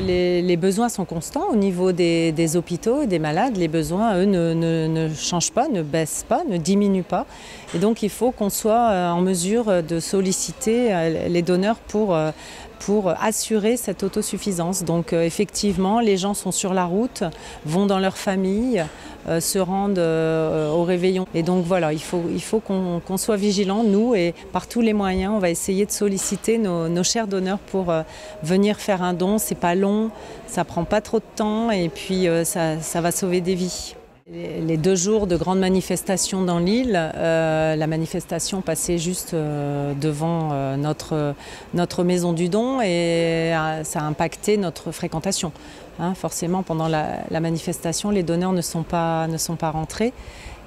Les, besoins sont constants au niveau des, hôpitaux et des malades. Les besoins, eux, ne, changent pas, ne baissent pas, ne diminuent pas. Et donc il faut qu'on soit euh, en mesure de solliciter euh, les donneurs pour, euh, pour assurer cette autosuffisance. Donc effectivement, les gens sont sur la route, vont dans leur famille, se rendent au réveillon. Et donc voilà, il faut, qu'on soit vigilant, nous, et par tous les moyens, on va essayer de solliciter nos, chers donneurs pour venir faire un don. C'est pas long, ça prend pas trop de temps, et puis ça va sauver des vies. Les deux jours de grande manifestation dans l'île, euh, la manifestation passait juste euh, devant euh, notre, notre maison du don et ça a impacté notre fréquentation. Hein. forcément, pendant la, manifestation, les donneurs ne sont pas, ne sont pas rentrés.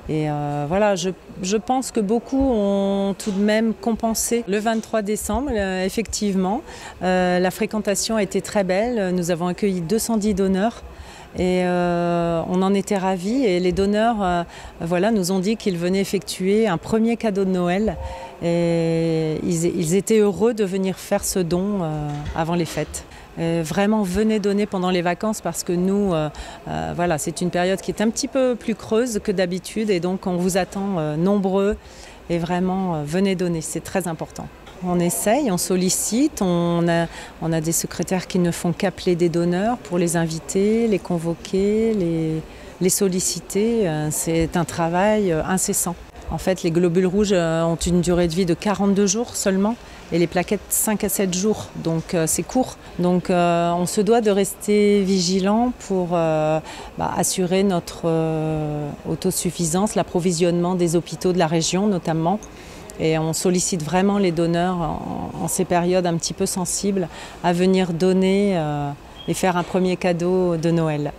Et voilà, je, je, pense que beaucoup ont tout de même compensé. Le 23 décembre, effectivement, la fréquentation a été très belle. Nous avons accueilli 210 donneurs. Et euh, on en était ravis et les donneurs euh, voilà, nous ont dit qu'ils venaient effectuer un premier cadeau de Noël et ils, étaient heureux de venir faire ce don euh, avant les fêtes. vraiment venez donner pendant les vacances parce que nous, voilà, c'est une période qui est un petit peu plus creuse que d'habitude et donc on vous attend nombreux et vraiment venez donner, c'est très important. On essaye, on sollicite, on a, des secrétaires qui ne font qu'appeler des donneurs pour les inviter, les convoquer, les, solliciter. Euh, c'est un travail euh, incessant. En fait, les globules rouges euh, ont une durée de vie de 42 jours seulement et les plaquettes 5 à 7 jours, donc c'est court. Donc on se doit de rester vigilant pour bah, assurer notre autosuffisance, l'approvisionnement des hôpitaux de la région notamment. Et on sollicite vraiment les donneurs en, ces périodes un petit peu sensibles à venir donner euh, et faire un premier cadeau de Noël.